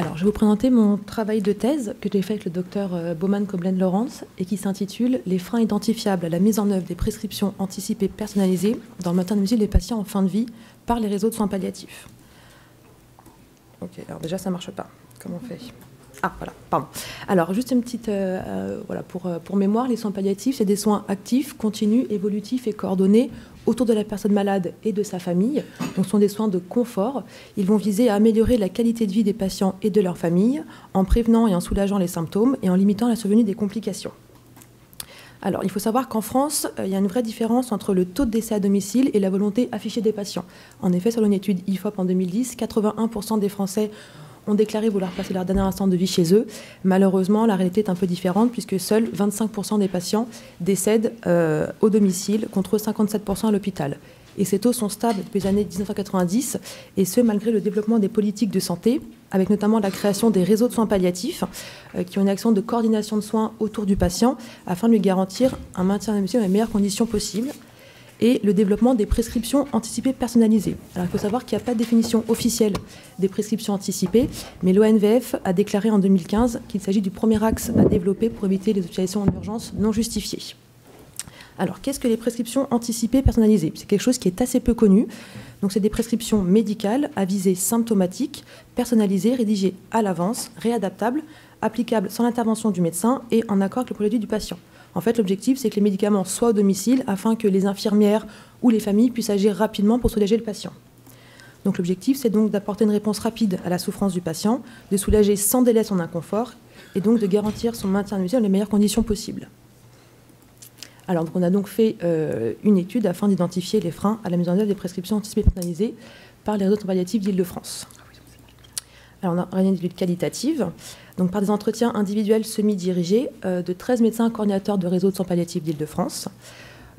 Alors, je vais vous présenter mon travail de thèse que j'ai fait avec le docteur euh, Bowman Coblen Lawrence et qui s'intitule Les freins identifiables à la mise en œuvre des prescriptions anticipées personnalisées dans le maintien de musique des patients en fin de vie par les réseaux de soins palliatifs. Ok, alors déjà, ça ne marche pas. Comment on fait? Ah, voilà, pardon. Alors, juste une petite. Euh, euh, voilà, pour mémoire, les soins palliatifs, c'est des soins actifs, continus, évolutifs et coordonnés autour de la personne malade et de sa famille. Donc, ce sont des soins de confort. Ils vont viser à améliorer la qualité de vie des patients et de leur famille en prévenant et en soulageant les symptômes et en limitant la survenue des complications. Alors, il faut savoir qu'en France, euh, il y a une vraie différence entre le taux de décès à domicile et la volonté affichée des patients. En effet, sur une étude IFOP en 2010, 81% des Français ont déclaré vouloir passer leur dernier instant de vie chez eux. Malheureusement, la réalité est un peu différente puisque seuls 25% des patients décèdent euh, au domicile contre 57% à l'hôpital. Et ces taux sont stables depuis les années 1990, et ce malgré le développement des politiques de santé, avec notamment la création des réseaux de soins palliatifs, euh, qui ont une action de coordination de soins autour du patient, afin de lui garantir un maintien de dans les meilleures conditions possibles et le développement des prescriptions anticipées personnalisées. Alors, il faut savoir qu'il n'y a pas de définition officielle des prescriptions anticipées, mais l'ONVF a déclaré en 2015 qu'il s'agit du premier axe à développer pour éviter les utilisations en urgence non justifiées. Alors, qu'est-ce que les prescriptions anticipées personnalisées? C'est quelque chose qui est assez peu connu. Donc, c'est des prescriptions médicales à visée symptomatique, personnalisées, rédigées à l'avance, réadaptables, applicables sans l'intervention du médecin et en accord avec le projet du patient. En fait, l'objectif, c'est que les médicaments soient au domicile afin que les infirmières ou les familles puissent agir rapidement pour soulager le patient. Donc l'objectif, c'est donc d'apporter une réponse rapide à la souffrance du patient, de soulager sans délai son inconfort et donc de garantir son maintien de dans les meilleures conditions possibles. Alors, on a donc fait euh, une étude afin d'identifier les freins à la mise en œuvre des prescriptions anticipées personnalisées par les réseaux palliatifs d'Île-de-France. Alors, on a une étude qualitative donc par des entretiens individuels semi-dirigés euh, de 13 médecins coordinateurs de réseau de soins palliatifs d'Île-de-France.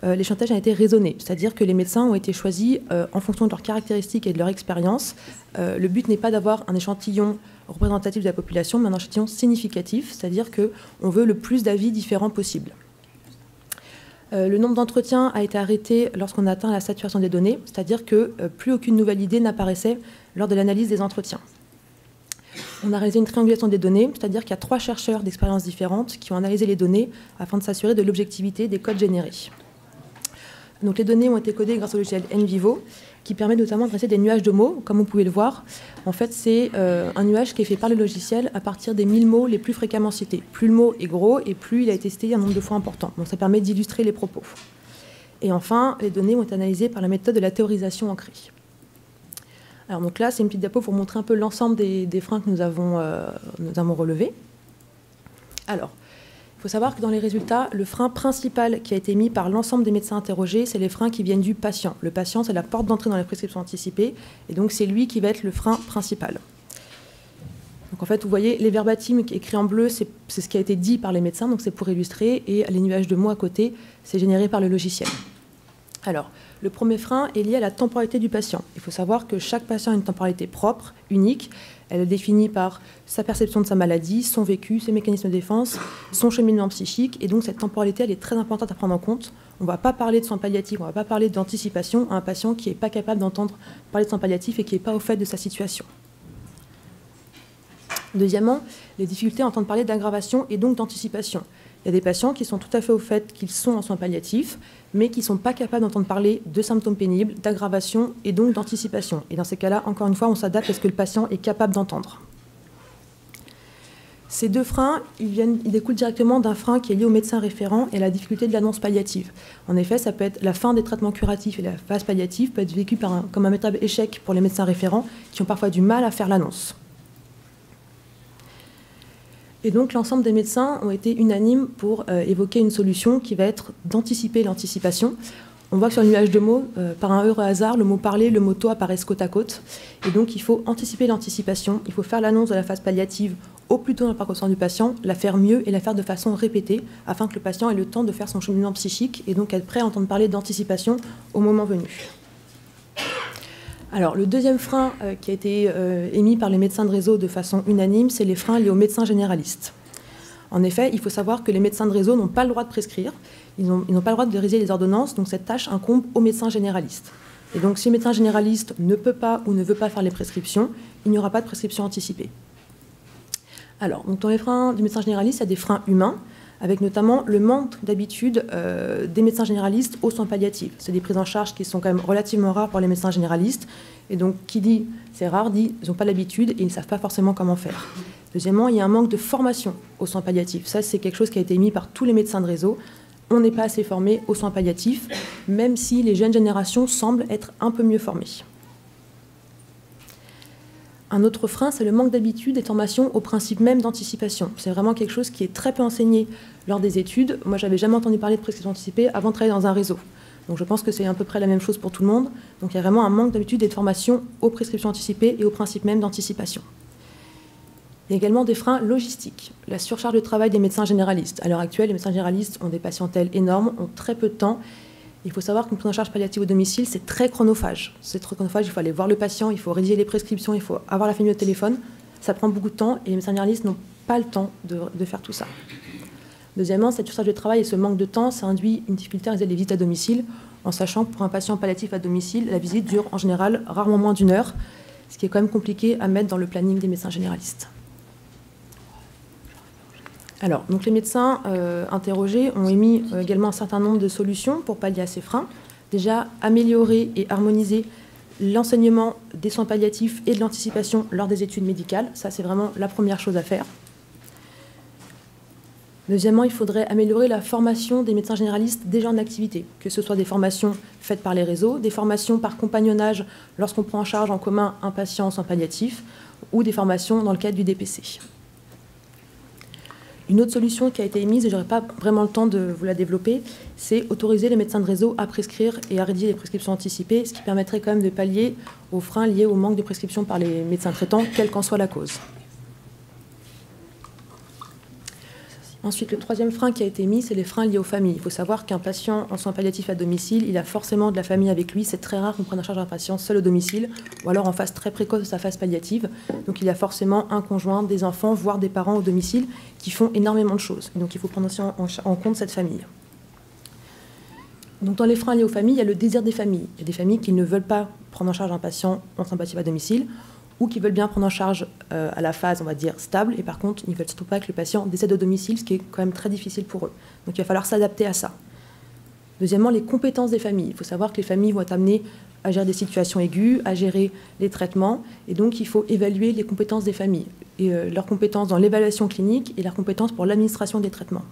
Euh, l'échantillage a été raisonné, c'est-à-dire que les médecins ont été choisis euh, en fonction de leurs caractéristiques et de leur expérience. le but n'est pas d'avoir un échantillon représentatif de la population, mais un échantillon significatif, c'est-à-dire qu'on veut le plus d'avis différents possible. le nombre d'entretiens a été arrêté lorsqu'on a atteint la saturation des données, c'est-à-dire que plus aucune nouvelle idée n'apparaissait lors de l'analyse des entretiens. On a réalisé une triangulation des données, c'est-à-dire qu'il y a trois chercheurs d'expériences différentes qui ont analysé les données afin de s'assurer de l'objectivité des codes générés. Donc les données ont été codées grâce au logiciel NVivo, qui permet notamment de dresser des nuages de mots, comme vous pouvez le voir. En fait, c'est euh, un nuage qui est fait par le logiciel à partir des 1000 mots les plus fréquemment cités. Plus le mot est gros et plus il a été cité un nombre de fois important. Donc ça permet d'illustrer les propos. Et enfin, les données ont été analysées par la méthode de la théorisation ancrée. Alors donc là, c'est une petite diapo pour montrer un peu l'ensemble des, freins que nous avons, euh, nous avons relevés. Alors, il faut savoir que dans les résultats, le frein principal qui a été mis par l'ensemble des médecins interrogés, c'est les freins qui viennent du patient. Le patient, c'est la porte d'entrée dans les prescriptions anticipées, et donc c'est lui qui va être le frein principal. Donc en fait, vous voyez, les verbatim écrits en bleu, c'est ce qui a été dit par les médecins, donc c'est pour illustrer, et les nuages de mots à côté, c'est généré par le logiciel. Alors, le premier frein est lié à la temporalité du patient. Il faut savoir que chaque patient a une temporalité propre, unique. Elle est définie par sa perception de sa maladie, son vécu, ses mécanismes de défense, son cheminement psychique. Et donc cette temporalité, elle est très importante à prendre en compte. On ne va pas parler de soins palliatifs, on ne va pas parler d'anticipation à un patient qui n'est pas capable d'entendre parler de soins palliatifs et qui n'est pas au fait de sa situation. Deuxièmement, les difficultés à entendre parler d'aggravation et donc d'anticipation. Il y a des patients qui sont tout à fait au fait qu'ils sont en soins palliatifs, mais qui ne sont pas capables d'entendre parler de symptômes pénibles, d'aggravation et donc d'anticipation. Et dans ces cas-là, encore une fois, on s'adapte à ce que le patient est capable d'entendre. Ces deux freins, ils, découlent directement d'un frein qui est lié au médecin référent et à la difficulté de l'annonce palliative. En effet, ça peut être la fin des traitements curatifs et la phase palliative peut être vécue comme un véritable échec pour les médecins référents qui ont parfois du mal à faire l'annonce. Et donc l'ensemble des médecins ont été unanimes pour euh, évoquer une solution qui va être d'anticiper l'anticipation. On voit que sur le nuage de mots, euh, par un heureux hasard, le mot parler, le mot toi apparaissent côte à côte. Et donc il faut anticiper l'anticipation, il faut faire l'annonce de la phase palliative au plus tôt dans le parcours du patient, la faire mieux et la faire de façon répétée, afin que le patient ait le temps de faire son cheminement psychique et donc être prêt à entendre parler d'anticipation au moment venu. Alors, le deuxième frein euh, qui a été euh, émis par les médecins de réseau de façon unanime, c'est les freins liés aux médecins généralistes. En effet, il faut savoir que les médecins de réseau n'ont pas le droit de prescrire, ils n'ont pas le droit de réaliser les ordonnances, donc cette tâche incombe aux médecins généralistes. Et donc, si le médecin généraliste ne peut pas ou ne veut pas faire les prescriptions, il n'y aura pas de prescription anticipée. Alors, donc, dans les freins du médecin généraliste, il y a des freins humains, avec notamment le manque d'habitude euh, des médecins généralistes aux soins palliatifs. C'est des prises en charge qui sont quand même relativement rares pour les médecins généralistes. Et donc, qui dit c'est rare, dit ils n'ont pas l'habitude et ils ne savent pas forcément comment faire. Deuxièmement, il y a un manque de formation aux soins palliatifs. Ça, c'est quelque chose qui a été émis par tous les médecins de réseau. On n'est pas assez formé aux soins palliatifs, même si les jeunes générations semblent être un peu mieux formées. Un autre frein, c'est le manque d'habitude et de formation au principe même d'anticipation. C'est vraiment quelque chose qui est très peu enseigné lors des études. Moi, j'avais jamais entendu parler de prescription anticipée avant de travailler dans un réseau. Donc je pense que c'est à peu près la même chose pour tout le monde. Donc il y a vraiment un manque d'habitude et de aux prescriptions anticipées et au principe même d'anticipation. Il y a également des freins logistiques. La surcharge de travail des médecins généralistes. À l'heure actuelle, les médecins généralistes ont des patientèles énormes, ont très peu de temps il faut savoir qu'une prise en charge palliative au domicile, c'est très chronophage. C'est très chronophage, il faut aller voir le patient, il faut rédiger les prescriptions, il faut avoir la famille au téléphone. Ça prend beaucoup de temps et les médecins généralistes n'ont pas le temps de, faire tout ça. Deuxièmement, cette surcharge de travail et ce manque de temps, ça induit une difficulté à réaliser les visites à domicile, en sachant que pour un patient palliatif à domicile, la visite dure en général rarement moins d'une heure, ce qui est quand même compliqué à mettre dans le planning des médecins généralistes. Alors, donc les médecins euh, interrogés ont émis euh, également un certain nombre de solutions pour pallier à ces freins. Déjà, améliorer et harmoniser l'enseignement des soins palliatifs et de l'anticipation lors des études médicales. Ça, c'est vraiment la première chose à faire. Deuxièmement, il faudrait améliorer la formation des médecins généralistes déjà en activité, que ce soit des formations faites par les réseaux, des formations par compagnonnage lorsqu'on prend en charge en commun un patient en soins palliatifs, ou des formations dans le cadre du DPC. Une autre solution qui a été émise, et je n'aurai pas vraiment le temps de vous la développer, c'est autoriser les médecins de réseau à prescrire et à rédiger les prescriptions anticipées, ce qui permettrait quand même de pallier aux freins liés au manque de prescriptions par les médecins traitants, quelle qu'en soit la cause. Ensuite, le troisième frein qui a été mis, c'est les freins liés aux familles. Il faut savoir qu'un patient en soins palliatifs à domicile, il a forcément de la famille avec lui. C'est très rare qu'on prenne en charge un patient seul au domicile, ou alors en phase très précoce de sa phase palliative. Donc il y a forcément un conjoint, des enfants, voire des parents au domicile qui font énormément de choses. donc il faut prendre aussi en, compte cette famille. Donc dans les freins liés aux familles, il y a le désir des familles. Il y a des familles qui ne veulent pas prendre en charge un patient en soins palliatifs à domicile, ou qui veulent bien prendre en charge euh, à la phase, on va dire, stable, et par contre, ils ne veulent surtout pas que le patient décède au domicile, ce qui est quand même très difficile pour eux. Donc il va falloir s'adapter à ça. Deuxièmement, les compétences des familles. Il faut savoir que les familles vont être amenées à gérer des situations aiguës, à gérer les traitements, et donc il faut évaluer les compétences des familles, et euh, leurs compétences dans l'évaluation clinique et leurs compétences pour l'administration des traitements.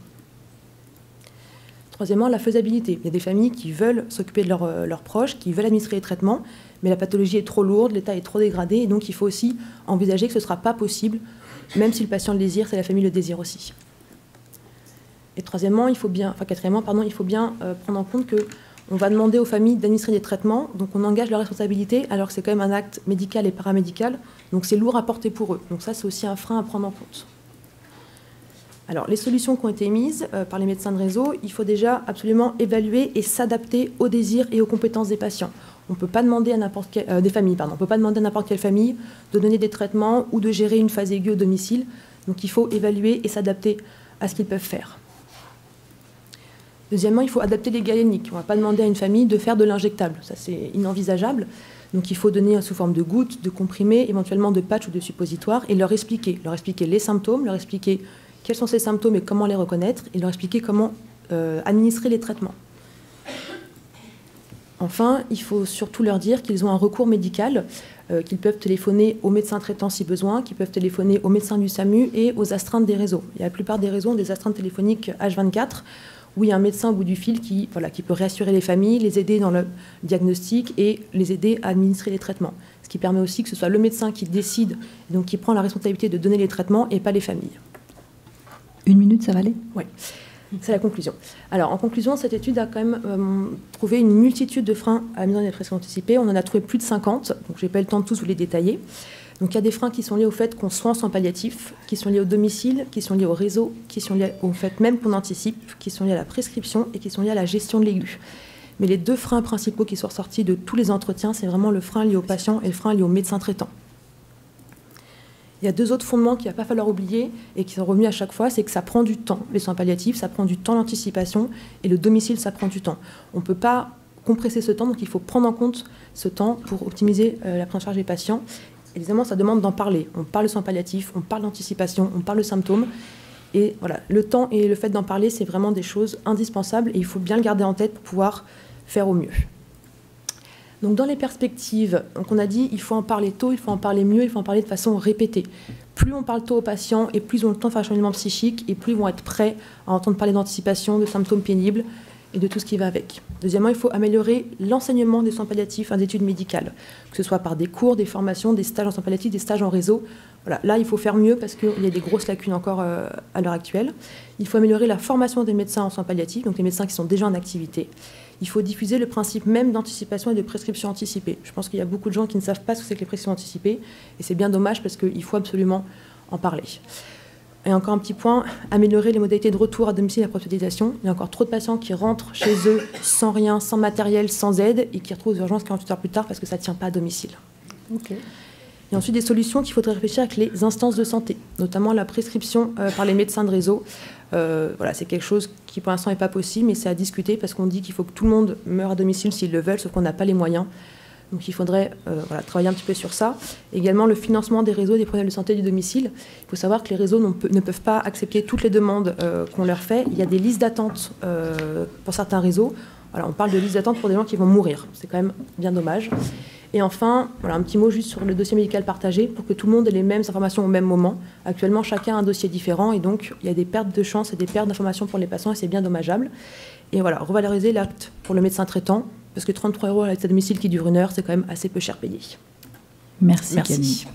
Troisièmement, la faisabilité. Il y a des familles qui veulent s'occuper de euh, leurs proches, qui veulent administrer les traitements, mais la pathologie est trop lourde, l'état est trop dégradé, et donc il faut aussi envisager que ce ne sera pas possible, même si le patient le désire, c'est la famille le désire aussi. Et troisièmement, il faut bien, enfin quatrièmement, pardon, il faut bien euh, prendre en compte que on va demander aux familles d'administrer des traitements, donc on engage leur responsabilité, alors que c'est quand même un acte médical et paramédical, donc c'est lourd à porter pour eux. Donc ça, c'est aussi un frein à prendre en compte. Alors, les solutions qui ont été émises euh, par les médecins de réseau, il faut déjà absolument évaluer et s'adapter aux désirs et aux compétences des patients. On peut peut pas demander à n'importe quelle famille de donner des traitements ou de gérer une phase aiguë au domicile. Donc il faut évaluer et s'adapter à ce qu'ils peuvent faire. Deuxièmement, il faut adapter les galéniques. On ne va pas demander à une famille de faire de l'injectable. Ça, c'est inenvisageable. Donc il faut donner sous forme de gouttes, de comprimés, éventuellement de patchs ou de suppositoires, et leur expliquer. Leur expliquer les symptômes, leur expliquer quels sont ces symptômes et comment les reconnaître, et leur expliquer comment euh, administrer les traitements. Enfin, il faut surtout leur dire qu'ils ont un recours médical, euh, qu'ils peuvent téléphoner aux médecins traitants si besoin, qu'ils peuvent téléphoner aux médecins du SAMU et aux astreintes des réseaux. A la plupart des réseaux des astreintes téléphoniques H24 où il y a un médecin au bout du fil qui, qui peut réassurer les familles, les aider dans le diagnostic et les aider à administrer les traitements. Ce qui permet aussi que ce soit le médecin qui décide, donc qui prend la responsabilité de donner les traitements et pas les familles. Une minute, ça va aller? Oui. C'est la conclusion. Alors, en conclusion, cette étude a quand même euh, trouvé une multitude de freins à la mise en des anticipée. On en a trouvé plus de 50, donc je n'ai pas eu le temps de tous vous les détailler. Donc, il y a des freins qui sont liés au fait qu'on soit en soins palliatifs, qui sont liés au domicile, qui sont liés au réseau, qui sont liés au fait même qu'on anticipe, qui sont liés à la prescription et qui sont liés à la gestion de l'aigu. Mais les deux freins principaux qui sont ressortis de tous les entretiens, c'est vraiment le frein lié au patient et le frein lié au médecin traitant. Il y a deux autres fondements qu'il ne va pas falloir oublier et qui sont revenus à chaque fois, c'est que ça prend du temps. Les soins palliatifs, ça prend du temps l'anticipation et le domicile, ça prend du temps. On ne peut pas compresser ce temps, donc il faut prendre en compte ce temps pour optimiser euh, la prise en charge des patients. évidemment, ça demande d'en parler. On parle de soins palliatifs, on parle d'anticipation, on parle de symptômes. Et voilà, le temps et le fait d'en parler, c'est vraiment des choses indispensables et il faut bien le garder en tête pour pouvoir faire au mieux. Donc dans les perspectives, donc on a dit il faut en parler tôt, il faut en parler mieux, il faut en parler de façon répétée. Plus on parle tôt aux patients et plus ils ont le temps de faire un changement psychique et plus ils vont être prêts à entendre parler d'anticipation, de symptômes pénibles et de tout ce qui va avec. Deuxièmement, il faut améliorer l'enseignement des soins palliatifs en études médicales, que ce soit par des cours, des formations, des stages en soins palliatifs, des stages en réseau. Là, il faut faire mieux parce qu'il y a des grosses lacunes encore euh, à l'heure actuelle. Il faut améliorer la formation des médecins en soins palliatifs, donc les médecins qui sont déjà en activité il faut diffuser le principe même d'anticipation et de prescription anticipée. Je pense qu'il y a beaucoup de gens qui ne savent pas ce que c'est que les prescriptions anticipées, et c'est bien dommage parce qu'il faut absolument en parler. Et encore un petit point, améliorer les modalités de retour à domicile à hospitalisation. Il y a encore trop de patients qui rentrent chez eux sans rien, sans matériel, sans aide, et qui retrouvent aux urgences 48 heures plus tard parce que ça ne tient pas à domicile. Et ensuite des solutions qu'il faudrait réfléchir avec les instances de santé, notamment la prescription euh, par les médecins de réseau. Euh, voilà, c'est quelque chose qui pour l'instant n'est pas possible, mais c'est à discuter parce qu'on dit qu'il faut que tout le monde meure à domicile s'ils le veulent, sauf qu'on n'a pas les moyens. Donc il faudrait euh, travailler un petit peu sur ça. Également le financement des réseaux des problèmes de santé du domicile. Il faut savoir que les réseaux ne peuvent pas accepter toutes les demandes qu'on leur fait. Il y a des listes d'attente pour certains réseaux. On parle de listes d'attente pour des gens qui vont mourir. C'est quand même bien dommage. Et enfin, voilà, un petit mot juste sur le dossier médical partagé pour que tout le monde ait les mêmes informations au même moment. Actuellement, chacun a un dossier différent et donc il y a des pertes de chance et des pertes d'informations pour les patients et c'est bien dommageable. Et voilà, revaloriser l'acte pour le médecin traitant parce que 33 euros à l'acte à domicile qui dure une heure, c'est quand même assez peu cher payé. Merci, Merci.